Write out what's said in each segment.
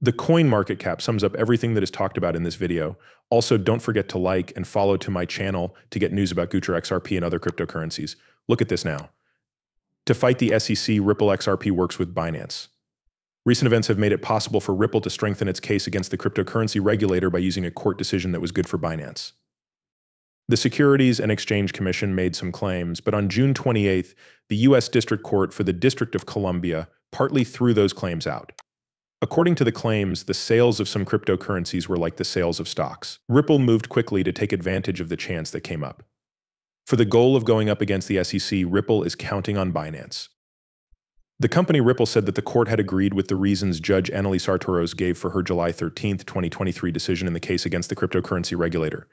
The coin market cap sums up everything that is talked about in this video. Also, don't forget to like and follow to my channel to get news about Gucci XRP and other cryptocurrencies. Look at this now. To fight the SEC, Ripple XRP works with Binance. Recent events have made it possible for Ripple to strengthen its case against the cryptocurrency regulator by using a court decision that was good for Binance. The Securities and Exchange Commission made some claims, but on June 28th, the U.S. District Court for the District of Columbia partly threw those claims out. According to the claims, the sales of some cryptocurrencies were like the sales of stocks. Ripple moved quickly to take advantage of the chance that came up. For the goal of going up against the SEC, Ripple is counting on Binance. The company Ripple said that the court had agreed with the reasons Judge Analisa Torres gave for her July 13, 2023 decision in the case against the cryptocurrency regulator.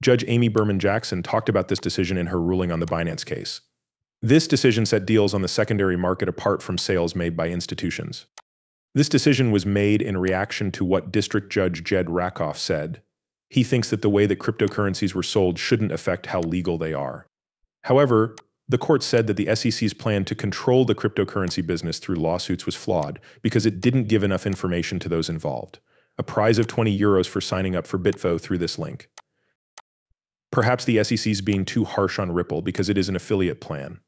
Judge Amy Berman Jackson talked about this decision in her ruling on the Binance case. This decision set deals on the secondary market apart from sales made by institutions. This decision was made in reaction to what District Judge Jed Rakoff said. He thinks that the way that cryptocurrencies were sold shouldn't affect how legal they are. However, the court said that the SEC's plan to control the cryptocurrency business through lawsuits was flawed because it didn't give enough information to those involved. A prize of 20 euros for signing up for Bitvo through this link. Perhaps the SEC is being too harsh on Ripple because it is an affiliate plan.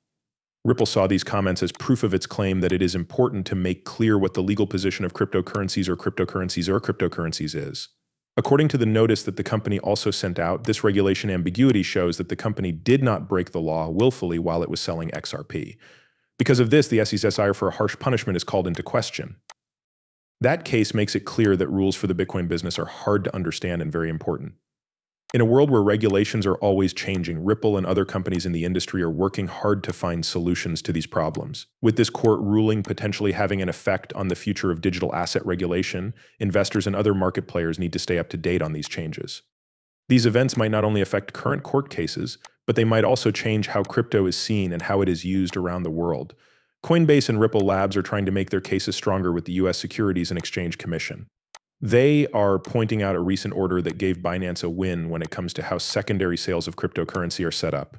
Ripple saw these comments as proof of its claim that it is important to make clear what the legal position of cryptocurrencies or cryptocurrencies or cryptocurrencies is. According to the notice that the company also sent out, this regulation ambiguity shows that the company did not break the law willfully while it was selling XRP. Because of this, the SEC's desire for a harsh punishment is called into question. That case makes it clear that rules for the Bitcoin business are hard to understand and very important. In a world where regulations are always changing, Ripple and other companies in the industry are working hard to find solutions to these problems. With this court ruling potentially having an effect on the future of digital asset regulation, investors and other market players need to stay up to date on these changes. These events might not only affect current court cases, but they might also change how crypto is seen and how it is used around the world. Coinbase and Ripple Labs are trying to make their cases stronger with the US Securities and Exchange Commission. They are pointing out a recent order that gave Binance a win when it comes to how secondary sales of cryptocurrency are set up.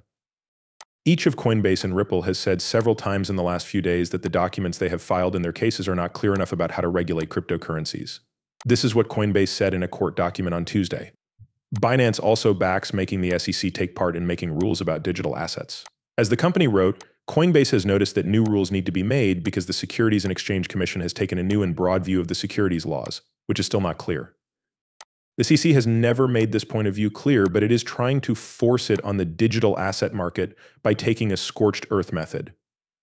Each of Coinbase and Ripple has said several times in the last few days that the documents they have filed in their cases are not clear enough about how to regulate cryptocurrencies. This is what Coinbase said in a court document on Tuesday. Binance also backs making the SEC take part in making rules about digital assets. As the company wrote, Coinbase has noticed that new rules need to be made because the Securities and Exchange Commission has taken a new and broad view of the securities laws, which is still not clear. The SEC has never made this point of view clear, but it is trying to force it on the digital asset market by taking a scorched earth method.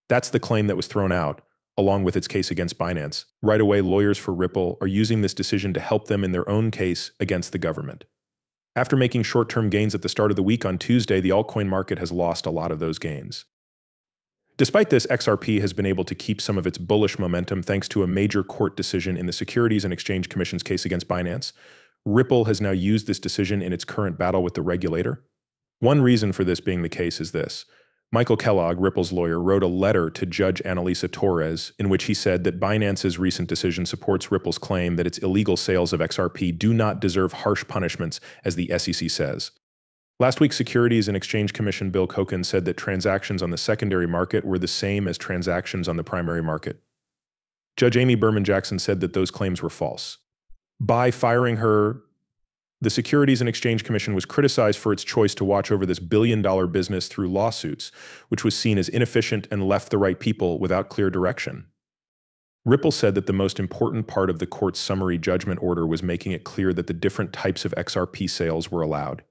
That's the claim that was thrown out, along with its case against Binance. Right away, lawyers for Ripple are using this decision to help them in their own case against the government. After making short term gains at the start of the week on Tuesday, the altcoin market has lost a lot of those gains. Despite this, XRP has been able to keep some of its bullish momentum thanks to a major court decision in the Securities and Exchange Commission's case against Binance. Ripple has now used this decision in its current battle with the regulator. One reason for this being the case is this. Michael Kellogg, Ripple's lawyer, wrote a letter to Judge Analisa Torres in which he said that Binance's recent decision supports Ripple's claim that its illegal sales of XRP do not deserve harsh punishments, as the SEC says. Last week, Securities and Exchange Commission Bill Kochen said that transactions on the secondary market were the same as transactions on the primary market. Judge Amy Berman Jackson said that those claims were false. By firing her, the Securities and Exchange Commission was criticized for its choice to watch over this billion dollar business through lawsuits, which was seen as inefficient and left the right people without clear direction. Ripple said that the most important part of the court's summary judgment order was making it clear that the different types of XRP sales were allowed.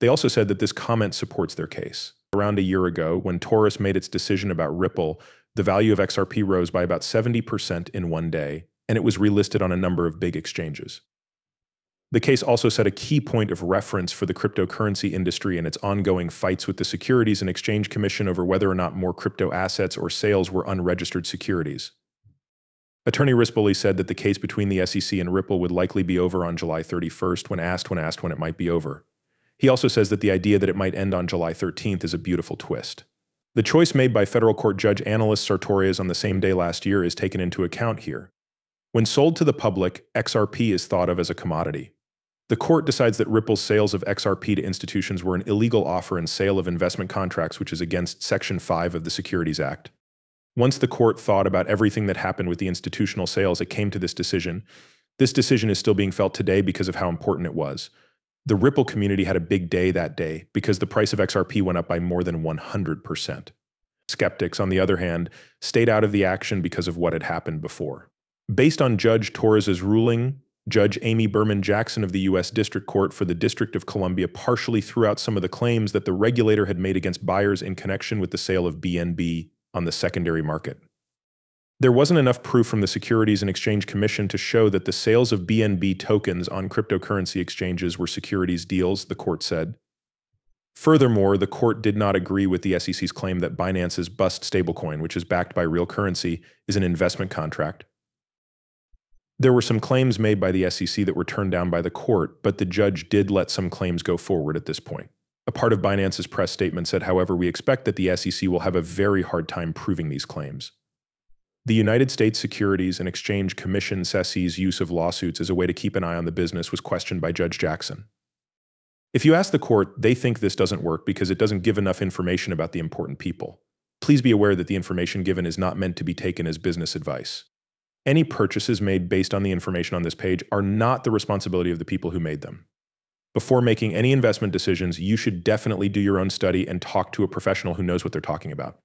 They also said that this comment supports their case. Around a year ago, when Torres made its decision about Ripple, the value of XRP rose by about 70% in one day, and it was relisted on a number of big exchanges. The case also set a key point of reference for the cryptocurrency industry and its ongoing fights with the Securities and Exchange Commission over whether or not more crypto assets or sales were unregistered securities. Attorney Rispoli said that the case between the SEC and Ripple would likely be over on July 31st when asked when asked when it might be over. He also says that the idea that it might end on July 13th is a beautiful twist. The choice made by federal court judge Analisa Torres on the same day last year is taken into account here. When sold to the public, XRP is thought of as a commodity. The court decides that Ripple's sales of XRP to institutions were an illegal offer and sale of investment contracts, which is against Section 5 of the Securities Act. Once the court thought about everything that happened with the institutional sales, it came to this decision. This decision is still being felt today because of how important it was. The Ripple community had a big day that day because the price of XRP went up by more than 100%. Skeptics, on the other hand, stayed out of the action because of what had happened before. Based on Judge Torres's ruling, Judge Amy Berman Jackson of the U.S. District Court for the District of Columbia partially threw out some of the claims that the regulator had made against buyers in connection with the sale of BNB on the secondary market. There wasn't enough proof from the Securities and Exchange Commission to show that the sales of BNB tokens on cryptocurrency exchanges were securities deals, the court said. Furthermore, the court did not agree with the SEC's claim that Binance's BUSD stablecoin, which is backed by real currency, is an investment contract. There were some claims made by the SEC that were turned down by the court, but the judge did let some claims go forward at this point. A part of Binance's press statement said, however, we expect that the SEC will have a very hard time proving these claims. The United States Securities and Exchange Commission SEC's use of lawsuits as a way to keep an eye on the business was questioned by Judge Jackson. If you ask the court, they think this doesn't work because it doesn't give enough information about the important people. Please be aware that the information given is not meant to be taken as business advice. Any purchases made based on the information on this page are not the responsibility of the people who made them. Before making any investment decisions, you should definitely do your own study and talk to a professional who knows what they're talking about.